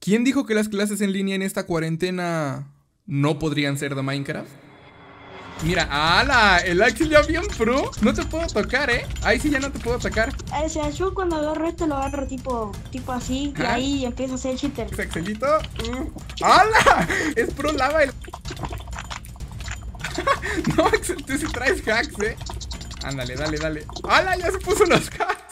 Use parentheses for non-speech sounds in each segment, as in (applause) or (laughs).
¿Quién dijo que las clases en línea en esta cuarentena no podrían ser de Minecraft? Mira, ¡ala! El Axel ya bien pro. No te puedo tocar, ¿eh? Ahí sí ya no te puedo tocar. O sea, yo cuando agarro esto lo agarro tipo, tipo así y ahí empiezo a hacer cheater. Ese Axelito. uh, ¡Hala! Es pro lava el. (laughs) no, Axel, tú sí traes hacks, ¿eh? Ándale, dale, dale. ¡Hala! Ya se puso los hacks.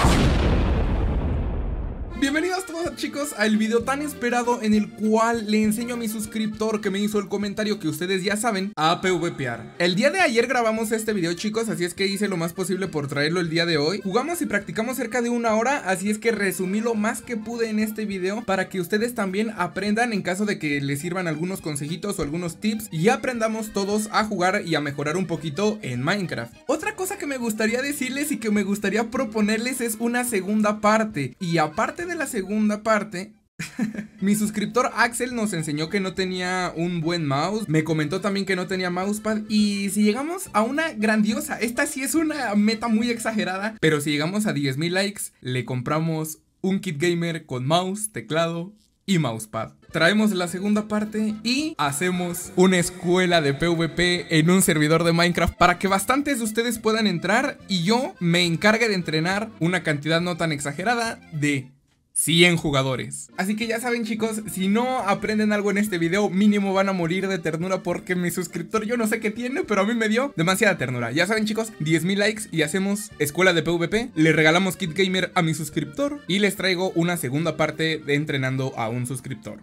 Bienvenidos todos chicos al video tan esperado en el cual le enseño a mi suscriptor que me hizo el comentario que ustedes ya saben a PvPar. El día de ayer grabamos este video chicos, así es que hice lo más posible por traerlo el día de hoy. Jugamos y practicamos cerca de una hora, así es que resumí lo más que pude en este video para que ustedes también aprendan en caso de que les sirvan algunos consejitos o algunos tips y aprendamos todos a jugar y a mejorar un poquito en Minecraft. Otra cosa que me gustaría decirles y que me gustaría proponerles es una segunda parte y aparte de la segunda parte (laughs) mi suscriptor Axel nos enseñó que no tenía un buen mouse, me comentó también que no tenía mousepad y si llegamos a una grandiosa, esta sí es una meta muy exagerada, pero si llegamos a 10.000 likes, le compramos un kit gamer con mouse, teclado y mousepad. Traemos la segunda parte y hacemos una escuela de PvP en un servidor de Minecraft para que bastantes de ustedes puedan entrar y yo me encargue de entrenar una cantidad no tan exagerada de 100 jugadores. Así que ya saben chicos, si no aprenden algo en este video, mínimo van a morir de ternura porque mi suscriptor yo no sé qué tiene, pero a mí me dio demasiada ternura. Ya saben chicos, 10.000 likes y hacemos escuela de PvP, le regalamos kit gamer a mi suscriptor y les traigo una segunda parte de entrenando a un suscriptor.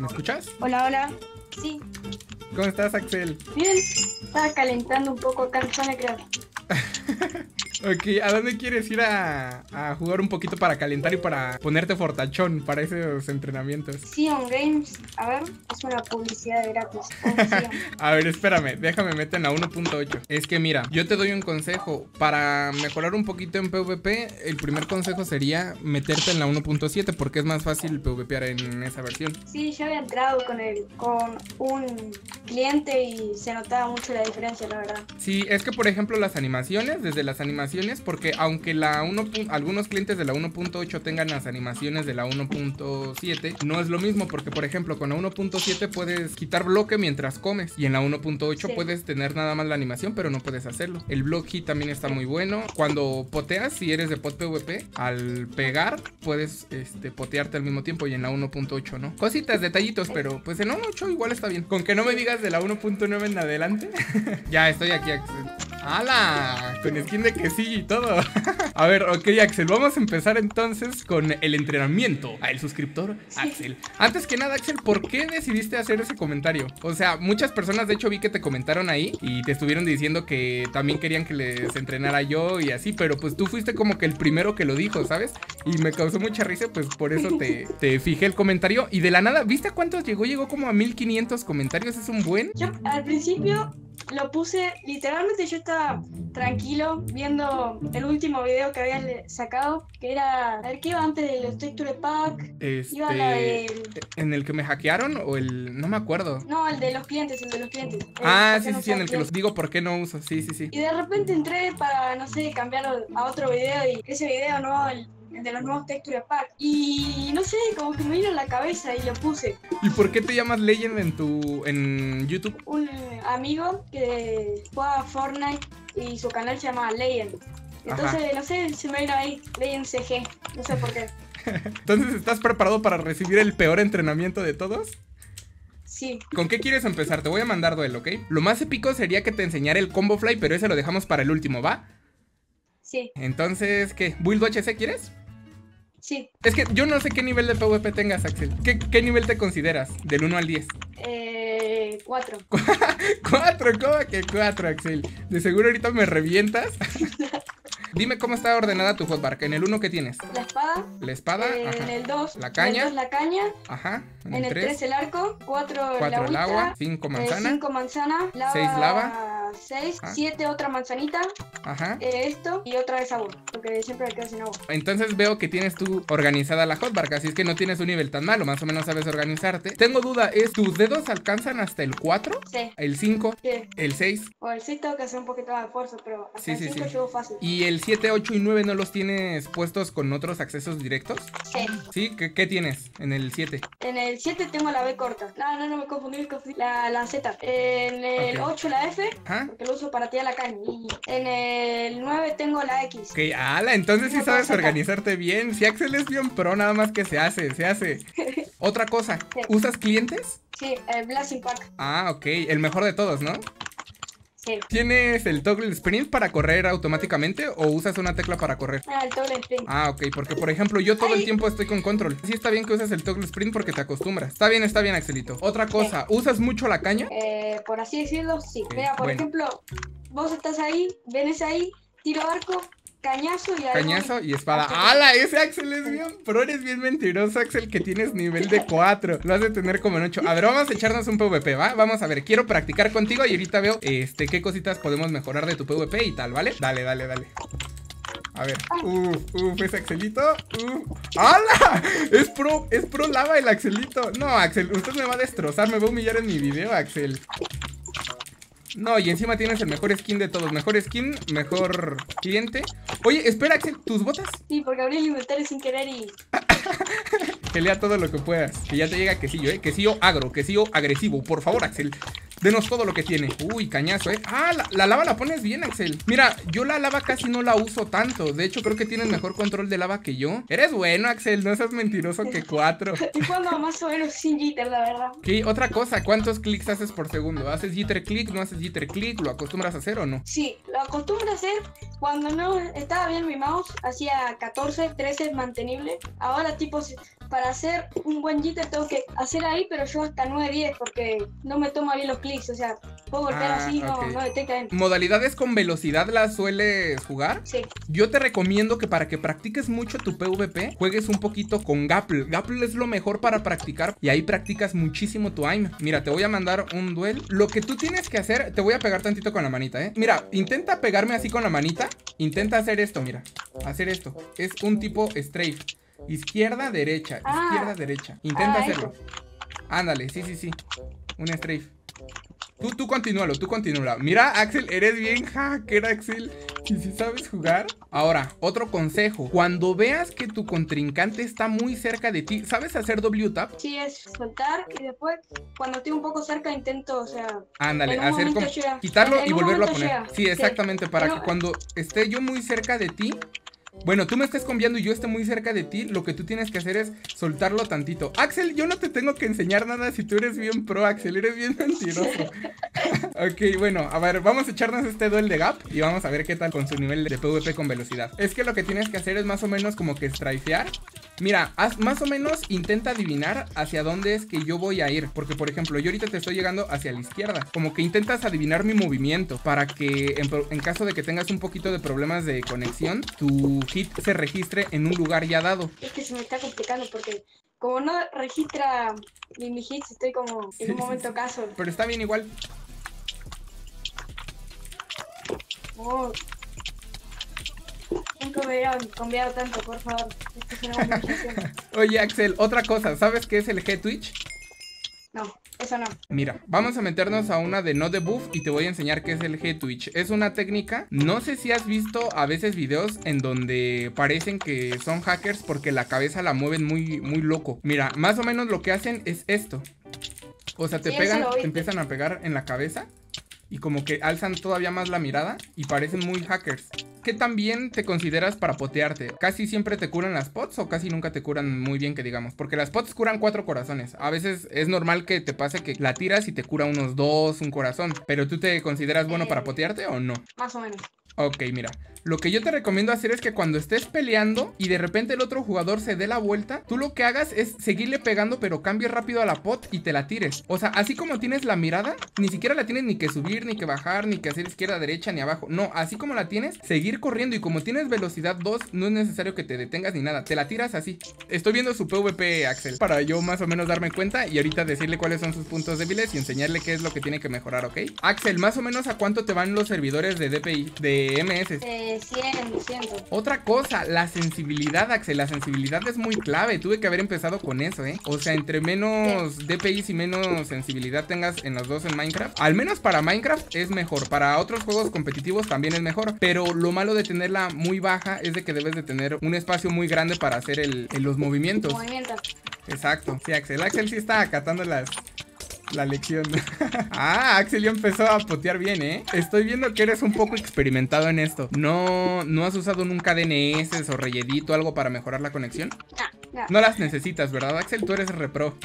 ¿Me escuchas? Hola, hola. Sí, ¿Cómo estás Axel? bien. Estaba calentando un poco acá en Minecraft. (laughs) Ok, ¿a dónde quieres ir a, a jugar un poquito para calentar y para ponerte fortachón para esos entrenamientos? Sion Games, a ver, es una publicidad gratis. (laughs) Sion. A ver, espérame, déjame meter en la 1.8. Es que mira, yo te doy un consejo. Para mejorar un poquito en PvP, el primer consejo sería meterte en la 1.7 porque es más fácil PvPar en esa versión. Sí, yo había entrado con el, con un cliente y se notaba mucho la diferencia, la verdad. Sí, es que por ejemplo las animaciones, desde las animaciones, porque aunque la 1. pu- algunos clientes de la 1.8 tengan las animaciones de la 1.7, no es lo mismo porque por ejemplo con la 1.7 puedes quitar bloque mientras comes y en la 1.8 Sí. puedes tener nada más la animación, pero no puedes hacerlo. El block hit también está muy bueno. Cuando poteas, si eres de pot PvP, al pegar puedes este, potearte al mismo tiempo y en la 1.8 no. Cositas, detallitos, pero pues en la 1.8 igual está bien. Con que no me digas de la 1.9 en adelante. (laughs) ya estoy aquí, Axel. ¡Hala! Con skin de quesillo y todo. (laughs) a ver, ok, Axel, vamos a empezar entonces con el entrenamiento. A el suscriptor, Axel. Antes que nada, Axel, ¿por qué decidiste hacer ese comentario? O sea, muchas personas, de hecho, vi que te comentaron ahí y te estuvieron diciendo que también querían que les entrenara yo y así, pero pues tú fuiste como que el primero que lo dijo, ¿sabes? Y me causó mucha risa, pues por eso te, (laughs) te fijé el comentario. Y de la nada, ¿viste cuántos llegó? Llegó como a 1500 comentarios, es un buen. Yo al principio lo puse, literalmente yo estaba tranquilo viendo el último video que había le- sacado, que era el que iba antes de los Texture Pack, iba la Este. del... ¿En el que me hackearon o el.? No me acuerdo. No, el de los clientes, el de los clientes. el Ah, sí, no sí, sí, en el que los digo por qué no uso. Sí, sí, sí. Y de repente entré para, no sé, cambiarlo a otro video y ese video no, el de los nuevos Texture Pack. Y no sé, como que me vino en la cabeza y lo puse. ¿Y por qué te llamas Legend en tu. en YouTube? Un amigo que juega Fortnite y su canal se llama Legend. Entonces, no sé, se me vino ahí Legend CG. No sé por qué. (laughs) Entonces, ¿estás preparado para recibir el peor entrenamiento de todos? Sí. ¿Con qué quieres empezar? Te voy a mandar duelo, ¿ok? Lo más épico sería que te enseñara el combo fly, pero ese lo dejamos para el último, ¿va? Sí, Entonces, ¿qué? ¿Build HC quieres? Sí. Es que yo no sé qué nivel de PvP tengas, Axel. ¿Qué, qué nivel te consideras? Del 1 al 10. Eh, cuatro. (laughs) 4, ¿cómo que 4, Axel? De seguro ahorita me revientas. (laughs) Dime cómo está ordenada tu hotbar. ¿En el 1 qué tienes? La espada. La espada, eh, en el 2. La caña. la caña. Ajá. En el 3 el arco. 4 la 4 el agua, agüita, 5 eh, manzana, cinco manzana. Lava, Seis lava. 6, Ah. 7 otra manzanita, Ajá. eh, esto y otra vez agua, porque siempre me quedo sin agua. Entonces veo que tienes tú organizada la hotbar, así es que no tienes un nivel tan malo, más o menos sabes organizarte. Tengo duda, ¿es tus dedos alcanzan hasta el 4? Sí, ¿El 5? sí. ¿El 6? O el 6 tengo que hacer un poquito más de esfuerzo, pero hasta Sí, el sí, 5 sí. llevo fácil. ¿Y el 7, 8 y 9 no los tienes puestos con otros accesos directos? Sí. ¿Sí? ¿Qué, qué tienes en el 7? En el 7 tengo la B corta. No, no, no me confundí, confundí. La, la Z. En el Ok. 8 la F, Ajá. Porque lo uso para tirar la caña. Y en el 9 tengo la X. Ok, ala, entonces sí sabes organizarte bien. Si Axel es bien pro, nada más que se hace, se hace. (laughs) Otra cosa, ¿usas clientes? Sí, el Blasting Pack. Ah, ok, el mejor de todos, ¿no? Sí. ¿Tienes el toggle sprint para correr automáticamente o usas una tecla para correr? Ah, el doble sprint. Ah, ok, porque por ejemplo yo todo el tiempo estoy con control. Sí está bien que uses el toggle sprint porque te acostumbras. Está bien, está bien, Axelito. Otra cosa, ¿usas mucho la caña? Eh, por así decirlo, sí. Mira, por bueno. ejemplo, vos estás ahí, vienes ahí, tiro arco, cañazo y Cañazo y espada. ¡Hala! Ese Axel es bien, pero eres bien mentiroso, Axel, que tienes nivel de 4. Lo has de tener como en 8. A ver, vamos a echarnos un PvP, ¿va? Vamos a ver, quiero practicar contigo y ahorita veo este qué cositas podemos mejorar de tu PvP y tal, ¿vale? Dale, dale, dale. A ver, uff, uff, ese Axelito, uff. ¡Hala! Es pro, es pro lava el Axelito. No, Axel, usted me va a destrozar, me va a humillar en mi video, Axel. No, y encima tienes el mejor skin de todos. Mejor skin, mejor cliente. Oye, espera, Axel, ¿tus botas? Sí, porque abrí el inventario sin querer y. (laughs) Que lea todo lo que puedas. Que ya te llega quesillo, ¿eh? Quesillo agro, quesillo agresivo. Por favor, Axel. Denos todo lo que tiene. Uy, cañazo, ¿eh? Ah, la, la lava la pones bien, Axel. Mira, yo la lava casi no la uso tanto. De hecho, creo que tienes mejor control de lava que yo. Eres bueno, Axel. No seas mentiroso que cuatro. (laughs) Y cuando más o menos sin jitter, la verdad. Ok, otra cosa. ¿Cuántos clics haces por segundo? ¿Haces jitter click? ¿No haces jitter click? ¿Lo acostumbras a hacer o no? Sí, lo acostumbro a hacer cuando no estaba bien mi mouse, hacía 14, 13 mantenible. Ahora, tipo, para hacer un buen jitter tengo que hacer ahí, pero yo hasta 9, 10 porque no me toma bien los clics. O sea, puedo golpear Ah, así, no, no detecta. ¿Modalidades con velocidad las sueles jugar? Sí, Yo te recomiendo que para que practiques mucho tu PvP, juegues un poquito con Gapple. Gapple es lo mejor para practicar y ahí practicas muchísimo tu aim. Mira, te voy a mandar un duel. Lo que tú tienes que hacer, te voy a pegar tantito con la manita, ¿eh? Mira, intenta pegarme así con la manita. Intenta hacer esto, mira. Hacer esto. Es un tipo strafe. Izquierda, derecha. Ah. Izquierda, derecha. Intenta Ah, hacerlo. Ándale, sí, sí, sí. Un strafe. Tú, tú continúalo, tú continúala. Mira, Axel, eres bien hacker, Axel. Y si sabes jugar. Ahora, otro consejo. Cuando veas que tu contrincante está muy cerca de ti, ¿sabes hacer W tap? sí es soltar y después, cuando estoy un poco cerca, intento, o sea, Ándale, hacer como llega. quitarlo En y volverlo a poner. llega. Sí, exactamente, para que cuando esté yo muy cerca de ti, bueno, tú me estés conviando y yo esté muy cerca de ti, lo que tú tienes que hacer es soltarlo tantito. Axel, yo no te tengo que enseñar nada si tú eres bien pro, Axel, eres bien mentiroso. (laughs) ok, bueno, a ver, vamos a echarnos este duel de gap y vamos a ver qué tal con su nivel de PvP con velocidad. Es que lo que tienes que hacer es más o menos como que strifear. Mira, haz más o menos intenta adivinar hacia dónde es que yo voy a ir. Porque, por ejemplo, yo ahorita te estoy llegando hacia la izquierda. Como que intentas adivinar mi movimiento. Para que en, en caso de que tengas un poquito de problemas de conexión, tu hit se registre en un lugar ya dado. es que se me está complicando porque como no registra ni mis hits, estoy como en un momento caso. Pero está bien igual. Oh. Nunca me hubiera cambiado tanto, por favor. Esto será una. (laughs) Oye, Axel, otra cosa. ¿Sabes qué es el G-Twitch? No, eso no. Mira, vamos a meternos a una de no debuff y te voy a enseñar qué es el G-Twitch. Es una técnica, no sé si has visto a veces videos en donde parecen que son hackers porque la cabeza la mueven muy, muy loco. Mira, más o menos lo que hacen es esto. O sea, te Sí, pegan, te empiezan a pegar en la cabeza y como que alzan todavía más la mirada y parecen muy hackers. ¿Qué también te consideras para potearte? ¿Casi siempre te curan las pots o casi nunca te curan muy bien que digamos? Porque las pots curan cuatro corazones. A veces es normal que te pase que la tiras y te cura unos dos, un corazón. Pero tú te consideras bueno Eh. para potearte o no? Más o menos. Ok, mira. Lo que yo te recomiendo hacer es que cuando estés peleando y de repente el otro jugador se dé la vuelta, tú lo que hagas es seguirle pegando, pero cambies rápido a la pot y te la tires. O sea, así como tienes la mirada, ni siquiera la tienes ni que subir, ni que bajar, ni que hacer izquierda, derecha, ni abajo. No, así como la tienes, seguir corriendo. Y como tienes velocidad 2, no es necesario que te detengas ni nada. Te la tiras así. Estoy viendo su PvP, Axel, para yo más o menos darme cuenta y ahorita decirle cuáles son sus puntos débiles y enseñarle qué es lo que tiene que mejorar, ¿ok? Axel, más o menos a cuánto te van los servidores de DPI, de MS. Eh, 100, 100. Otra cosa, la sensibilidad, Axel. La sensibilidad es muy clave. Tuve que haber empezado con eso, ¿eh? O sea, entre menos DPI y menos sensibilidad tengas en los dos en Minecraft, al menos para Minecraft es mejor. Para otros juegos competitivos también es mejor. Pero lo malo de tenerla muy baja es de que debes de tener un espacio muy grande para hacer el, el- los movimientos. Movimiento. Exacto. Sí, Axel. Axel sí está acatando las. La lección. ah, Axel ya empezó a potear bien, ¿eh? Estoy viendo que eres un poco experimentado en esto. ¿No, no has usado nunca DNS o Reyedito o algo para mejorar la conexión? No, no. No las necesitas, ¿verdad, Axel? Tú eres repro.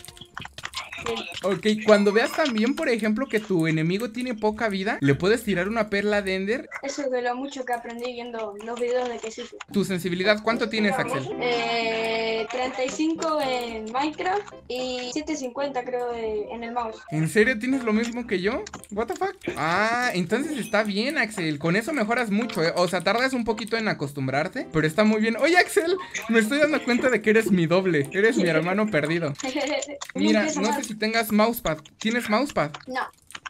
Ok, cuando veas también, por ejemplo, que tu enemigo tiene poca vida, le puedes tirar una perla de Ender. Eso es de lo mucho que aprendí viendo los videos de Quesito. Tu sensibilidad, ¿cuánto tienes, Axel? Eh, 35 en Minecraft y 750 creo de- en el mouse. ¿En serio tienes lo mismo que yo? ¿What the fuck? Ah, entonces está bien, Axel. Con eso mejoras mucho, ¿eh? O sea, tardas un poquito en acostumbrarte, pero está muy bien. Oye, Axel, me estoy dando cuenta de que eres mi doble. Eres mi hermano perdido. (laughs) Mira, no sé mal. Si tengas mousepad. ¿Tienes mousepad? No,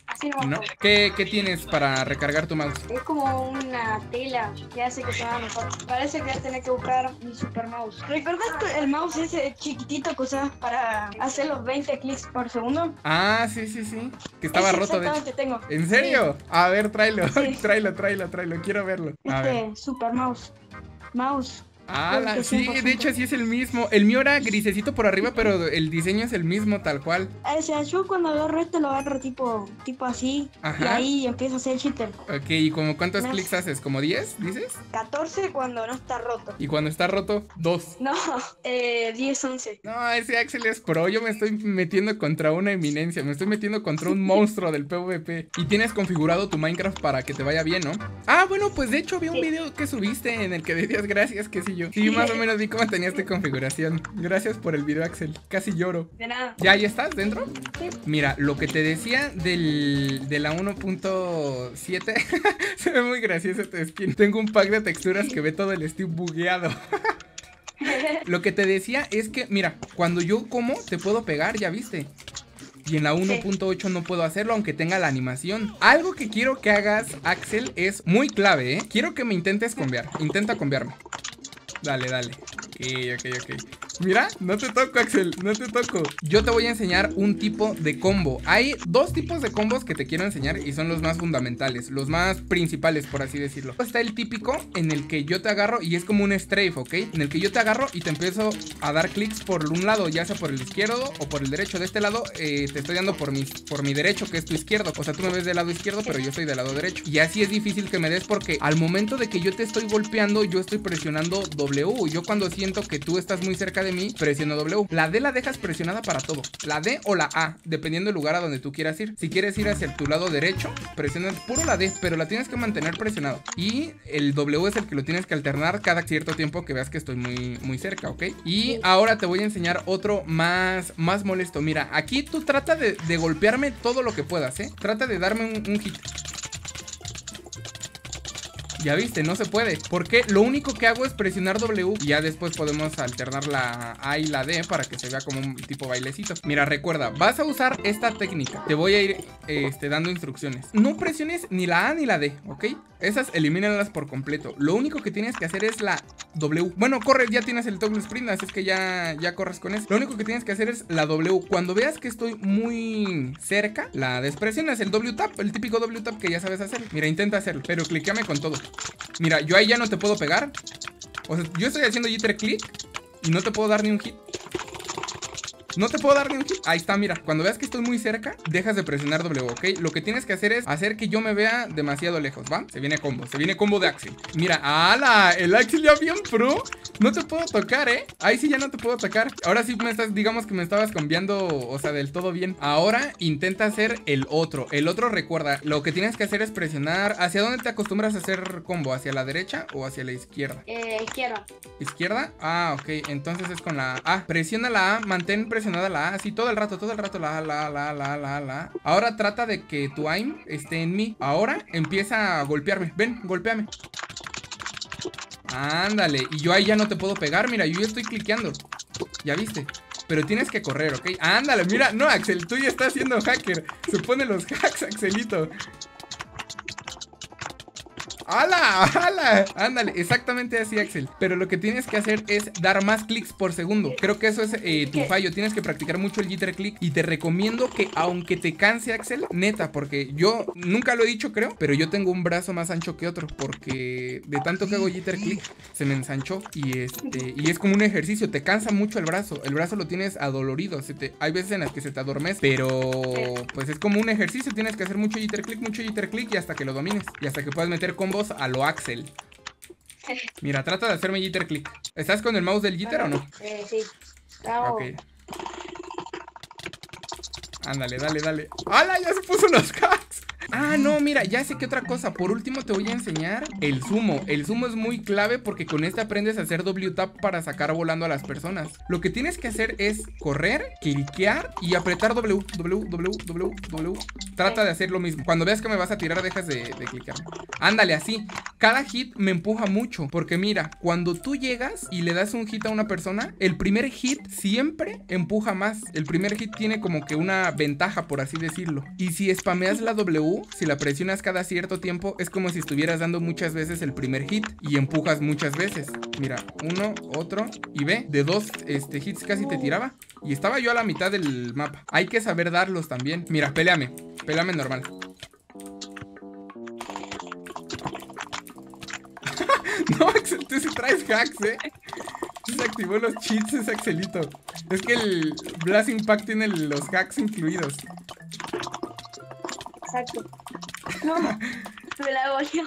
así no. ¿Qué, qué tienes para recargar tu mouse? Es como una tela que hace que se vea mejor. Parece que voy a tener que buscar mi super mouse. ¿Recuerdas el mouse ese chiquitito que usabas para hacer los 20 clics por segundo? Ah, sí, sí, sí. Que estaba roto, de hecho. Tengo. ¿En serio? A ver, tráelo. Sí. (laughs) tráelo, tráelo, tráelo. Quiero verlo. A ver. Este super mouse. Mouse. Ah, la- Porque sí, 100%. de hecho sí es el mismo. El mío era grisecito por arriba, pero el diseño es el mismo, tal cual. O sea, yo cuando agarro esto lo agarro tipo, tipo así. Y Ajá. ahí empiezo a hacer cheater. Ok, ¿y como cuántos No. clics haces? ¿Como 10, dices? 14 cuando no está roto. Y cuando está roto, 2. No, (laughs) eh, 10, 11. No, ese Axel es pro. Yo me estoy metiendo contra una eminencia. Me estoy metiendo contra un (laughs) monstruo del PvP. Y tienes configurado tu Minecraft para que te vaya bien, ¿no? Ah, bueno, pues de hecho vi un Sí. video que subiste en el que decías gracias, que sí yo. Sí, más o menos vi cómo tenías tu configuración. Gracias por el video, Axel. Casi lloro. De nada. ¿Ya ahí estás dentro? Sí. Mira, lo que te decía del, de la 1.7 (laughs) se ve muy gracioso tu skin. Tengo un pack de texturas que ve todo el Steve bugueado. (laughs) Lo que te decía es que, mira, cuando yo como, te puedo pegar, ya viste. Y en la 1.8 no puedo hacerlo, aunque tenga la animación. Algo que quiero que hagas, Axel, es muy clave, ¿eh? Quiero que me intentes conviar. Intenta conviarme. Dale, dale. Ok, ok, ok. Mira, no te toco, Axel, no te toco. Yo te voy a enseñar un tipo de combo. Hay dos tipos de combos que te quiero enseñar y son los más fundamentales, los más principales, por así decirlo. Está el típico en el que yo te agarro y es como un strafe, ¿ok? En el que yo te agarro y te empiezo a dar clics por un lado, ya sea por el izquierdo o por el derecho. De este lado eh, te estoy dando por mi, por mi derecho, que es tu izquierdo. O sea, tú me ves del lado izquierdo, pero yo estoy del lado derecho. Y así es difícil que me des porque al momento de que yo te estoy golpeando, yo estoy presionando W. Yo cuando siento que tú estás muy cerca de mí, presiono W. La D la dejas presionada para todo. La D o la A, dependiendo del lugar a donde tú quieras ir. Si quieres ir hacia tu lado derecho, presionas puro la D, pero la tienes que mantener presionado. Y el W es el que lo tienes que alternar cada cierto tiempo que veas que estoy muy, muy cerca, ¿ok? Y ahora te voy a enseñar otro más, más molesto. Mira, aquí tú trata de, de golpearme todo lo que puedas, ¿eh? Trata de darme un, un hit. Ya viste, no se puede. Porque lo único que hago es presionar W y ya después podemos alternar la A y la D para que se vea como un tipo bailecito. Mira, recuerda, vas a usar esta técnica. Te voy a ir este, dando instrucciones. No presiones ni la A ni la D, ¿ok? Esas elimínalas por completo. Lo único que tienes que hacer es la W. Bueno, corre, ya tienes el toggle sprint, así es que ya, ya corres con eso. Lo único que tienes que hacer es la W. Cuando veas que estoy muy cerca, la despresionas, el W tap, el típico W tap que ya sabes hacer. Mira, intenta hacerlo, pero cliqueame con todo. Mira, yo ahí ya no te puedo pegar. O sea, yo estoy haciendo jitter click y no te puedo dar ni un hit. No te puedo dar ni un hit. Ahí está, mira. Cuando veas que estoy muy cerca, dejas de presionar W, ¿ok? Lo que tienes que hacer es hacer que yo me vea demasiado lejos, ¿va? Se viene combo, se viene combo de Axel. Mira, ¡ala! El Axel ya bien pro. No te puedo tocar, ¿eh? Ahí sí ya no te puedo tocar. Ahora sí me estás, digamos que me estabas cambiando, o sea, del todo bien. Ahora intenta hacer el otro. El otro, recuerda, lo que tienes que hacer es presionar. ¿Hacia dónde te acostumbras a hacer combo? ¿Hacia la derecha o hacia la izquierda? Eh, izquierda. ¿Izquierda? Ah, ok. Entonces es con la A. Presiona la A, mantén presionada la A. Todo el rato, todo el rato la la la la la la. Ahora trata de que tu aim esté en mí. Ahora empieza a golpearme. Ven, golpéame. Ándale. Y yo ahí ya no te puedo pegar. Mira, yo ya estoy cliqueando. Ya viste. Pero tienes que correr, ¿ok? Ándale, mira. No, Axel, tú ya estás siendo hacker. Se pone los (laughs) hacks, Axelito. ¡Hala! ¡Hala! Ándale, exactamente así, Axel. Pero lo que tienes que hacer es dar más clics por segundo. Creo que eso es eh, tu fallo. Tienes que practicar mucho el jitter click. Y te recomiendo que, aunque te canse, Axel, neta, porque yo nunca lo he dicho, creo, pero yo tengo un brazo más ancho que otro. Porque de tanto que hago jitter click, se me ensanchó. Y este, y es como un ejercicio. Te cansa mucho el brazo. El brazo lo tienes adolorido. Se te, hay veces en las que se te adormece. Pero pues es como un ejercicio. Tienes que hacer mucho jitter click, mucho jitter click. Y hasta que lo domines. Y hasta que puedas meter combos a lo Axel. Mira, trata de hacerme jitter click. ¿Estás con el mouse del jitter o no? Eh, sí. Ok. Ándale, dale, dale. ¡Hala! Ya se puso los hacks. Ah, no, mira, ya sé que otra cosa. Por último te voy a enseñar el sumo. El sumo es muy clave porque con este aprendes a hacer W tap para sacar volando a las personas. Lo que tienes que hacer es correr, cliquear y apretar W, W, W, W, W. Trata de hacer lo mismo. Cuando veas que me vas a tirar, dejas de, de clicar. Ándale, así. Cada hit me empuja mucho. Porque mira, cuando tú llegas y le das un hit a una persona, el primer hit siempre empuja más. El primer hit tiene como que una ventaja, por así decirlo. Y si spameas la W, si la presionas cada cierto tiempo, es como si estuvieras dando muchas veces el primer hit y empujas muchas veces. Mira, uno, otro y ve, de dos este, hits casi te tiraba. Y estaba yo a la mitad del mapa. Hay que saber darlos también. Mira, peleame, peleame normal. (laughs) no, Axel, tú sí traes hacks, eh. Se activó los cheats ese Axelito. Es que el Blast Impact tiene los hacks incluidos. Exacto. No, me la yo.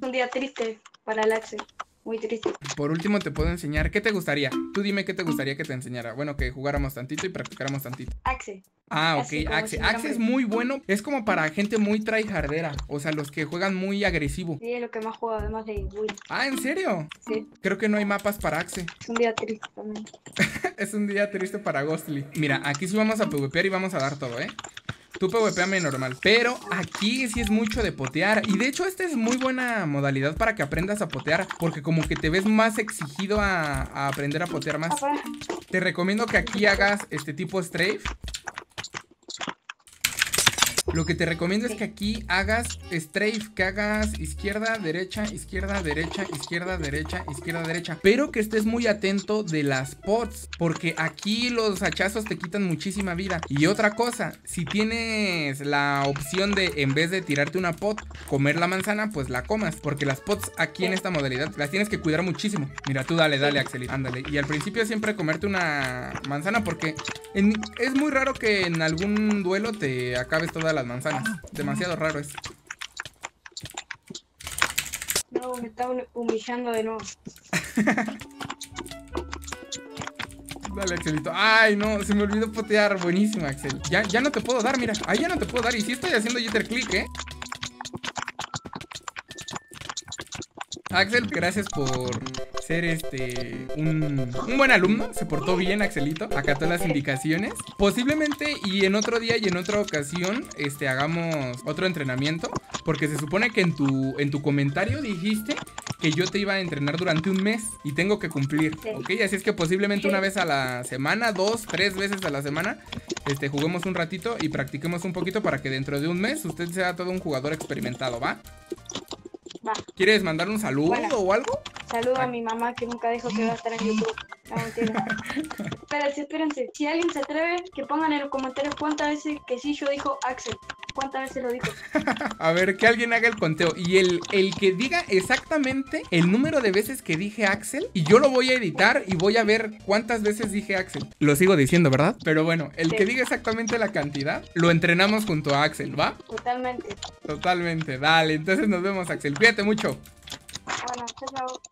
Un día triste para el Axel. Muy triste. Por último te puedo enseñar, ¿qué te gustaría? Tú dime qué te gustaría que te enseñara. Bueno, que jugáramos tantito y practicáramos tantito. Axel. Ah, ok, Axe. si Axe es muy bueno. Es como para gente muy tryhardera. O sea, los que juegan muy agresivo. Sí, es lo que más juego, además de. Ah, ¿en serio? Sí, Creo que no hay mapas para Axe. (laughs) es un día triste también. es un día triste para Ghostly. Mira, aquí sí vamos a PvPear y vamos a dar todo, ¿eh? Tú PvPame normal. Pero aquí sí es mucho de potear. Y de hecho, esta es muy buena modalidad para que aprendas a potear. Porque como que te ves más exigido a, a aprender a potear más. Te recomiendo que aquí hagas este tipo strafe. Lo que te recomiendo es que aquí hagas strafe, que hagas izquierda, derecha, izquierda, derecha, izquierda, derecha, izquierda, derecha. Pero que estés muy atento de las pots, porque aquí los hachazos te quitan muchísima vida. Y otra cosa, si tienes la opción de en vez de tirarte una pot, comer la manzana, pues la comas, porque las pots aquí en esta modalidad las tienes que cuidar muchísimo. Mira, tú dale, dale, Axel, ándale. Y al principio siempre comerte una manzana porque en- es muy raro que en algún duelo te acabes las manzanas. Demasiado raro es. No, me está humillando de nuevo. (laughs) Dale, Axelito. Ay, no, se me olvidó potear. Buenísimo, Axel. Ya, ya no te puedo dar, mira. Ahí ya no te puedo dar. Y sí estoy haciendo jitter click, ¿eh? Axel, gracias por ser este un, un buen alumno. Se portó bien, Axelito. Acató las indicaciones. Posiblemente y en otro día y en otra ocasión este, hagamos otro entrenamiento. Porque se supone que en tu, en tu comentario dijiste que yo te iba a entrenar durante un mes y tengo que cumplir. ¿ok? Así es que posiblemente una vez a la semana, dos, tres veces a la semana, este, juguemos un ratito y practiquemos un poquito para que dentro de un mes usted sea todo un jugador experimentado, ¿va? Va. ¿Quieres mandar un saludo o algo? Saludo a mi mamá que nunca dijo que va a estar en YouTube. No, mentira. (laughs) espérense, espérense. Si alguien se atreve, que pongan en los comentarios cuántas veces que sí yo dijo Axel. cuántas veces lo dijo. (laughs) A ver, que alguien haga el conteo. Y el, el que diga exactamente el número de veces que dije Axel. Y yo lo voy a editar y voy a ver cuántas veces dije Axel. Lo sigo diciendo, ¿verdad? Pero bueno, el Sí. que diga exactamente la cantidad, lo entrenamos junto a Axel, ¿va? Totalmente. Totalmente. Dale, entonces nos vemos, Axel. Cuídate mucho. Bueno, chao, chao.